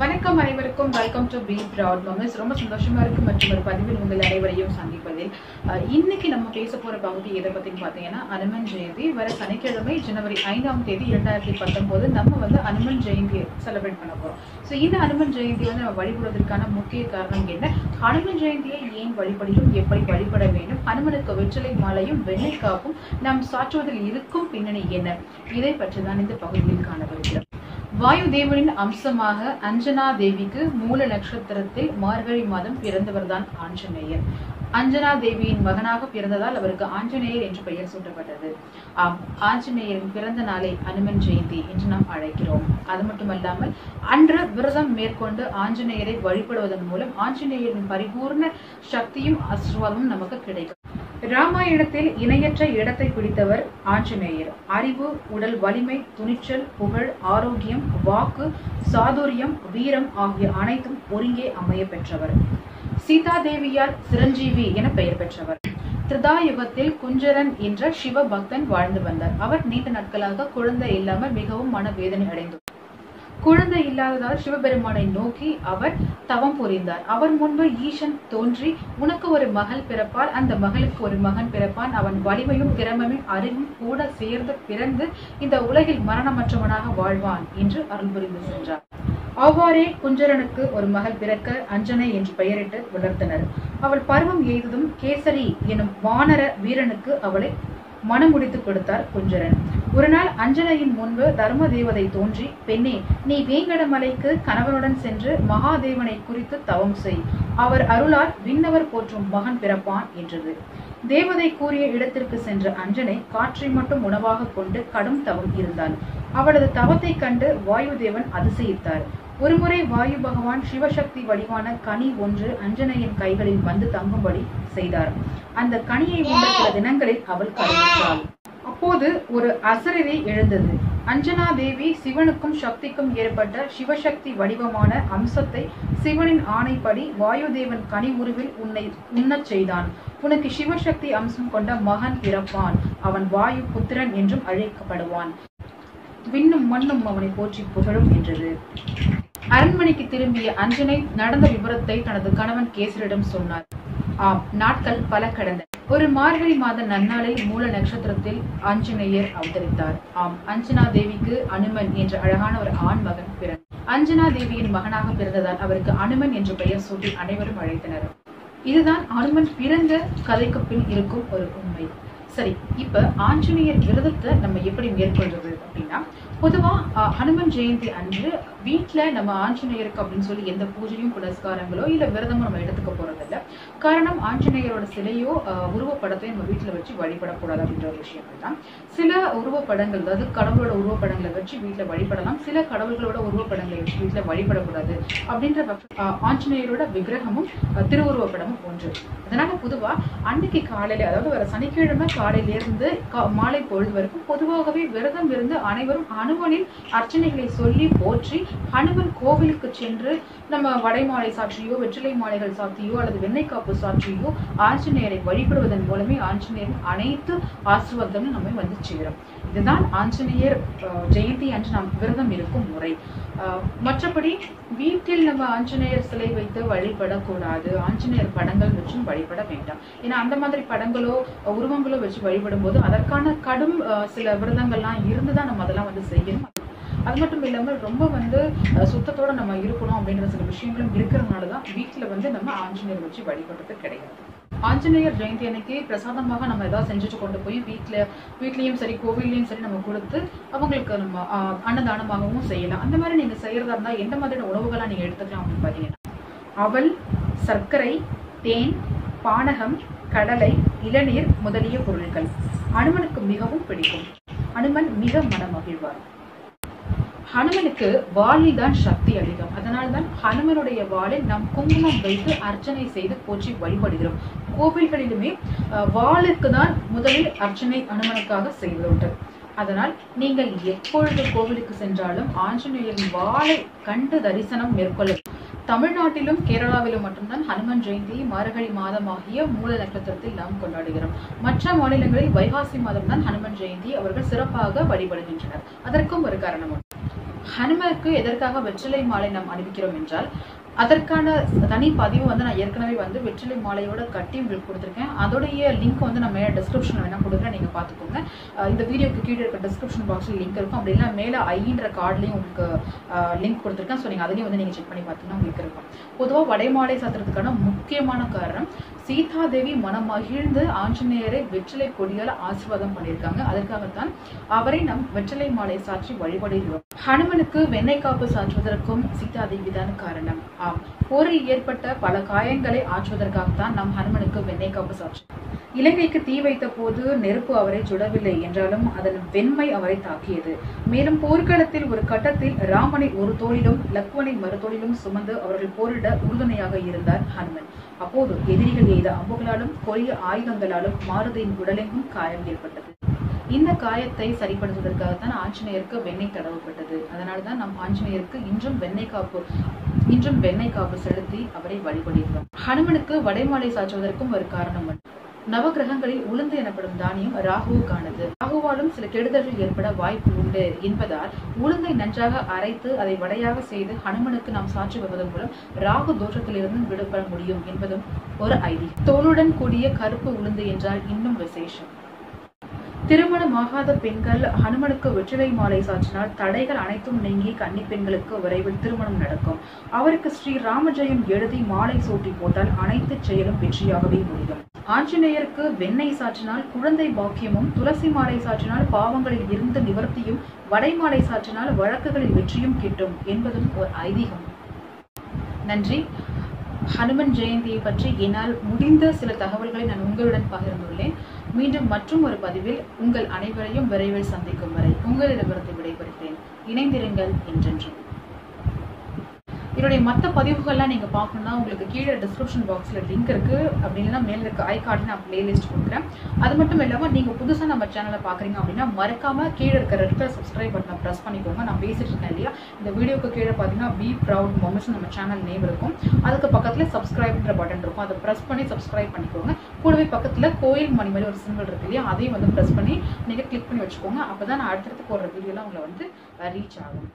வணக்கம் அனைவருக்கும். Welcome to be proud mummies ரொம்ப சந்தோஷமா இருக்கு. மற்றும் ஒரு பதிவில் உங்கள் அனைவரையும் சந்திப்பதில். இன்னைக்கு நம்ம பேச போற பகுதி எதை பத்தின்னு பாத்தீங்கன்னா அனுமன் ஜெயந்தி. வர சனிக்கிழமை ஜனவரி ஐந்தாம் தேதி இரண்டாயிரத்தி பத்தொன்பது நம்ம வந்து அனுமன் ஜெயந்தியை செலிப்ரேட் பண்ண போறோம். ஸோ இந்த அனுமன் ஜெயந்தி வந்து நம்ம வழிபடுவதற்கான முக்கிய காரணம் என்ன? அனுமன் ஜெயந்தியை ஏன் வழிபடியும் எப்படி வழிபட வேண்டும்? அனுமனுக்கு வெற்றிலை மாலையும் வெண்ணெய் காப்பும் நாம் சாற்றுவதில் இருக்கும் பின்னணி என்ன? இதை பற்றி தான் இந்த பகுதியில் காணவிருக்கிறோம் வாயு தேவனின் அம்சமாக அஞ்சனா தேவிக்கு மூல நட்சத்திரத்தில் மார்கழி மாதம் பிறந்தவர்தான் ஆஞ்சநேயர். அஞ்சனா தேவியின் மகனாக பிறந்ததால் அவருக்கு ஆஞ்சநேயர் என்று பெயர் சூட்டப்பட்டது. ஆம் ஆஞ்சநேயரின் பிறந்த நாளை அனுமன் ஜெயந்தி என்று நாம் அழைக்கிறோம். அது மட்டுமல்லாமல் அன்று விரதம் மேற்கொண்டு ஆஞ்சநேயரை வழிபடுவதன் மூலம் ஆஞ்சநேயரின் பரிபூர்ண சக்தியும் ஆசீர்வாதமும் நமக்கு கிடைக்கும். ராமாயணத்தில் இணையற்ற இடத்தை பிடித்தவர் ஆஞ்சநேயர். அறிவு உடல் வலிமை துணிச்சல் புகழ் ஆரோக்கியம் வாக்கு சாதுரியம் வீரம் ஆகிய அனைத்தும் ஒருங்கே அமைய பெற்றவர். சீதாதேவியார் சிரஞ்சீவி என பெயர் பெற்றவர். திருதாயுகத்தில் குஞ்சரன் என்ற சிவ பக்தன் வாழ்ந்து வந்தார். அவர் நீண்ட நாட்களாக குழந்தை இல்லாமல் மிகவும் மனவேதனை அடைந்தார் குழந்தை இல்லாததால் சிவபெருமானை நோக்கி அவர் தவம் புரிந்தார். அவர் முன்பு ஈசன் தோன்றி உனக்கு ஒரு மகள் பிறப்பார் அந்த மகளுக்கு ஒரு மகன் பிறப்பான். அவன் வலிமையும் திறமையும் அறிவும் கூட சேர்ந்து பிறந்து இந்த உலகில் மரணமற்றவனாக வாழ்வான் என்று அருள் புரிந்து சென்றார். அவ்வாறே குஞ்சரனுக்கு ஒரு மகள் பிறக்க அஞ்சனை என்று பெயரிட்டு வளர்த்தனர் அவள் பருவம் எய்ததும் கேசரி எனும் வானர வீரனுக்கு அவளை மனம் முடித்துக் கொடுத்தார் குஞ்சரன். ஒரு நாள் அஞ்சனையின் முன்பு தர்ம தேவதை தோன்றி பெண்ணே நீ வேங்கடமலைக்கு கணவனுடன் சென்று மகாதேவனை குறித்து தவம் செய். அவர் அருளால் விண்ணவர் போற்றும் மகன் பிறப்பான் என்றது. தேவதை கூறிய இடத்திற்கு சென்ற அஞ்சனை காற்றை மட்டும் உணவாக கொண்டு கடும் தவம் இருந்தாள் அவளது தவத்தை கண்டு வாயுதேவன் அதிசயித்தார். ஒருமுறை வாயு பகவான் சிவசக்தி வடிவான கனி ஒன்று அஞ்சனையின் கைகளில் வந்து தங்கும்படி செய்தார். அந்த கனியை உண்ட சில தினங்களில் அவள் கருவுற்றாள் அப்போது ஒரு அசரீரி எழுந்தது. அஞ்சனா தேவி சிவனுக்கும் சக்திக்கும் ஏற்பட்ட சிவசக்தி வடிவமான அம்சத்தை சிவனின் ஆணைப்படி வாயுதேவன் கனி உருவில் உன்னை உண்ணச் செய்தான். உனக்கு சிவசக்தி அம்சம் கொண்ட மகன் பிறப்பான் அவன் வாயு புத்திரன் என்றும் அழைக்கப்படுவான். விண்ணும் மண்ணும் அவனை போற்றி புகழும் என்றது. அரண்மனைக்கு திரும்பிய அஞ்சனை நடந்த விபரத்தை தனது கணவன் கேசரிடம் சொன்னார். ஆம் நாட்கள் பல கடந்த. ஒரு மார்கழி மாத நன்னாளில் மூல நட்சத்திரத்தில் ஆஞ்சநேயர் அவதரித்தார். ஆம் அஞ்சனா தேவிக்கு அனுமன் என்ற அழகான ஒரு ஆண் மகன் பிறந்த அஞ்சனா தேவியின் மகனாக பிறந்ததால் அவருக்கு அனுமன் என்ற பெயர் சூட்டி அனைவரும் அழைத்தனர். இதுதான் அனுமன் பிறந்த கதைக்கு பின் இருக்கும் ஒரு உண்மை. சரி இப்ப ஆஞ்சநேயர் விரதத்தை நம்ம எப்படி மேற்கொள்றது அப்படின்னா பொதுவா அஹ், ஹனுமன் ஜெயந்தி அன்று வீட்டில் நம்ம ஆஞ்சநேயருக்கு அப்படின்னு சொல்லி எந்த பூஜையும் புனஸ்காரங்களோ இல்லை விரதமும் நம்ம எடுத்துக்க போகிறதில்ல காரணம் ஆஞ்சநேயரோட சிலையோ உருவப்படத்தையும் நம்ம வீட்டில் வச்சு வழிபடக்கூடாது அப்படின்ற ஒரு விஷயங்கள் தான். சில உருவப்படங்கள் அதாவது கடவுளோட உருவப்படங்களை வச்சு வீட்டில் வழிபடலாம். சில கடவுள்களோட உருவப்படங்களை வச்சு வீட்டில் வழிபடக்கூடாது அப்படின்ற ஆஞ்சநேயரோட விக்கிரகமும் திருவுருவப்படமும் ஒன்று. அதனால பொதுவாக அன்னைக்கு காலையில அதாவது வர சனிக்கிழமை காலையிலேருந்து கா- மாலை பொழுது வரைக்கும் பொதுவாகவே விரதம் இருந்து அனைவரும் அனுமனின் அர்ச்சனைகளை சொல்லி போற்றி ஹனுமன் கோவிலுக்கு சென்று நம்ம வடை மாலை சாற்றியோ வெற்றிலை மாலைகள் சாத்தியோ அல்லது வெண்ணெய் காப்பு சாற்றியோ ஆஞ்சநேயரை வழிபடுவதன் மூலமே ஆஞ்சநேயரின் அனைத்து ஆசிர்வாதமும் நம்மை வந்து சேரும். இதுதான் ஆஞ்சநேயர் ஜெயந்தி அன்று நாம் விரதம் இருக்கும் முறை. மற்றபடி வீட்டில் நம்ம ஆஞ்சநேயர் சிலை வைத்து வழிபடக்கூடாது. ஆஞ்சநேயர் படங்கள் வச்சும் வழிபட வேண்டாம். ஏன்னா அந்த மாதிரி படங்களோ உருவங்களோ வச்சு வழிபடும் போது அதற்கான கடும் சில விரதங்கள்லாம் இருந்துதான் நம்ம அதெல்லாம் வந்து செய்யணும். அது மட்டும் இல்லாமல் ரொம்ப வந்து அஹ், சுத்தத்தோட நம்ம இருக்கணும் அப்படின்ற சில விஷயங்களும் இருக்கிறதுனால தான் வீட்டில் வந்து நம்ம ஆஞ்சநேயர் வச்சு வழிபடுறது கிடையாது. ஆஞ்சநேயர் ஜெயந்தி அன்னைக்கு பிரசாதமாக நம்ம ஏதாவது செஞ்சுட்டு கொண்டு போய் வீட்டில் வீட்லேயும் சரி கோவில்லையும் சரி நம்ம கொடுத்து அவங்களுக்கு நம்ம அன்னதானமாகவும் செய்யலாம். அந்த மாதிரி நீங்கள் செய்யறதா இருந்தால் எந்த மாதிரியான உணவுகளாக நீங்கள் எடுத்துக்கலாம் அப்படின்னு பார்த்தீங்கன்னா அவல் சர்க்கரை தேன் பானகம் கடலை இளநீர் முதலிய பொருட்கள் அனுமனுக்கு மிகவும் பிடிக்கும். அனுமன் மிக மனமகிழ்வார். ஹனுமனுக்கு வாளில் தான் சக்தி அதிகம். அதனால் தான் ஹனுமனுடைய வாளில் நாம் குங்குமம் வைத்து அர்ச்சனை செய்து போற்றி வழிபடுகிறோம். கோவில்களிலுமே வாளுக்கு தான் முதலில் அர்ச்சனை ஹனுமனுக்காக செய்வதுண்டு அதனால் நீங்கள் எப்பொழுது கோவிலுக்கு சென்றாலும் ஆஞ்சநேயரின் வாளை கண்டு தரிசனம் மேற்கொள்ள தமிழ்நாட்டிலும் கேரளாவிலும் மட்டும்தான் ஹனுமன் ஜெயந்தி மார்கழி மாதமாகிய மூல நட்சத்திரத்தில் நாம் கொண்டாடுகிறோம். மற்ற மாநிலங்களில் வைகாசி மாதம் தான் ஹனுமன் ஜெயந்தி அவர்கள் சிறப்பாக வழிபடுகின்றனர். அதற்கும் ஒரு காரணம் ஹனுமனுக்கு எதற்காக வெற்றிலை மாலை நாம் அணிவிக்கிறோம் என்றால் அதற்கான தனி பதிவு வந்து நான் ஏற்கனவே வந்து வெற்றிலை மாலையோட கட்டி உங்களுக்கு கொடுத்துருக்கேன். அதோடைய லிங்க் வந்து நம்ம டிஸ்கிரிப்ஷன் வேணால் கொடுக்குறேன் நீங்கள் பார்த்துக்கோங்க. இந்த வீடியோக்கு கீழே இருக்க டிஸ்கிரிப்ஷன் பாக்ஸில் லிங்க் இருக்கும். அப்படி இல்லை மேலே ஐன்ற கார்ட்லேயும் உங்களுக்கு லிங்க் கொடுத்துருக்கேன். ஸோ நீங்கள் அதுலேயும் வந்து நீங்கள் செக் பண்ணி பார்த்தீங்கன்னா உங்களுக்கு இருக்கும். பொதுவாக வடை மாலை சாத்துறதுக்கான முக்கியமான காரணம் சீதாதேவி மனம் மகிழ்ந்து ஆஞ்சநேயரை வெற்றிலை கொடியால் ஆசீர்வாதம் பண்ணியிருக்காங்க. அதற்காகத்தான் அவரை நம் வெற்றிலை மாலை சாற்றி வழிபடுகிறோம். ஹனுமனுக்கு வெண்ணெய் காப்பு சாற்றுவதற்கும் சீதாதேவி தான் காரணம். ஆம் போரில் ஏற்பட்ட பல காயங்களை ஆற்றுவதற்காகத்தான் நம் ஹனுமனுக்கு வெண்ணெய் காப்பு சாற்றோம் இலங்கைக்கு தீ வைத்த போது நெருப்பு அவரை சுடவில்லை என்றாலும் அதன் வெண்மை அவரை தாக்கியது. மேலும் போர்க்களத்தில் ஒரு கட்டத்தில் ராமனை ஒரு தோளிலும் லக்வனை மறுதோளிலும் சுமந்து அவர்கள் போரிட உறுதுணையாக இருந்தார் ஹனுமன். அப்போது எதிரிகள் செய்த அம்புகளாலும் கொரிய ஆயுதங்களாலும் மாருதியின் உடலெங்கும் காயம் ஏற்பட்டது. இந்த காயத்தை சரிப்படுத்துவதற்காகத்தான் ஆஞ்சநேயருக்கு வெண்ணெய் தடவப்பட்டது. அதனால தான் நம் ஆஞ்சநேயருக்கு இன்றும் வெண்ணெய் காப்பு இன்றும் வெண்ணெய் காப்பு செலுத்தி அவரை வழிபடுகிறோம். ஹனுமனுக்கு வடைமாலை சாற்றுவதற்கும் ஒரு காரணம் நவகிரகங்களில் உளுந்து எனப்படும் தானியம் ராகுவுக்கானது. ராகுவாலும் சில கெடுதல்கள் ஏற்பட வாய்ப்பு உண்டு என்பதால் உளுந்தை நன்றாக அரைத்து அதை வடையாக செய்து ஹனுமனுக்கு நாம் சாற்றி வருவதன் மூலம் ராகு தோஷத்திலிருந்து விடுபட முடியும் என்பதும் ஒரு ஐதீகம். தோலுடன் கூடிய கருப்பு உளுந்து என்றால் இன்னும் விசேஷம். திருமணமாகாத பெண்கள் ஹனுமனுக்கு வெற்றிலை மாலை சாற்றினால் தடைகள் அனைத்தும் நீங்கி கன்னி பெண்களுக்கு விரைவில் திருமணம் நடக்கும். அவருக்கு ஸ்ரீ ராமஜெயம் எழுதி மாலை சூட்டி போட்டால் அனைத்து செயலும் வெற்றியாகவே முடியும். ஆஞ்சநேயருக்கு வெண்ணெய் சாற்றினால் குழந்தை பாக்கியமும் துளசி மாலை சாற்றினால் பாவங்களில் இருந்து நிவர்த்தியும் வடைமாலை சாற்றினால் வழக்குகளில் வெற்றியும் கிட்டும் என்பதும் ஒரு ஐதீகம். நன்றி. ஹனுமன் ஜெயந்தியை பற்றி என்னால் முடிந்த சில தகவல்களை நான் உங்களுடன் பகிர்ந்துள்ளேன். மீண்டும் மற்றும் ஒரு பதிவில் உங்கள் அனைவரையும் விரைவில் சந்திக்கும் வரை உங்களிடமிருந்து விடைபெறுகிறேன். இணைந்திருங்கள் என்றென்றும். என்னுடைய மற்ற பதிவுகள்லாம் நீங்கள் பார்க்கணும்னா உங்களுக்கு கீழே டிஸ்கிரிப்ஷன் பாக்ஸில் லிங்க் இருக்குது அப்படி இல்லைன்னா மேலே இருக்க ஐ கார்டு நான் பிளேலிஸ்ட் கொடுக்குறேன். அது மட்டும் இல்லாமல் நீங்கள் புதுசாக நம்ம சேனலை பார்க்குறீங்க அப்படின்னா மறக்காமல் கீழே இருக்க ரெட் கலர் சப்ஸ்கிரைப் பட்டனை ப்ரெஸ் பண்ணிக்கோங்க. நான் பேசிட்டு இருக்கேன் இல்லையா? இந்த வீடியோக்கு கீழே பார்த்தீங்கன்னா பி ப்ரவுட் மொமெண்ட்ஸ் நம்ம சேனல் நேம் இருக்கும். அதுக்கு பக்கத்தில் சப்ஸ்கிரைப்ன்ற பட்டன் இருக்கும். அதை ப்ரெஸ் பண்ணி சப்ஸ்கிரைப் பண்ணிக்கோங்க. கூடவே பக்கத்தில் கோயில் மணி மாதிரி ஒரு சிம்பிள் இருக்கு இல்லையா? அதையும் வந்து ப்ரெஸ் பண்ணி நீங்கள் கிளிக் பண்ணி வச்சுக்கோங்க. அப்போ தான் நான் அடுத்தடுத்து போடுற வீடியோலாம் உங்களை வந்து ரீச் ஆகும்.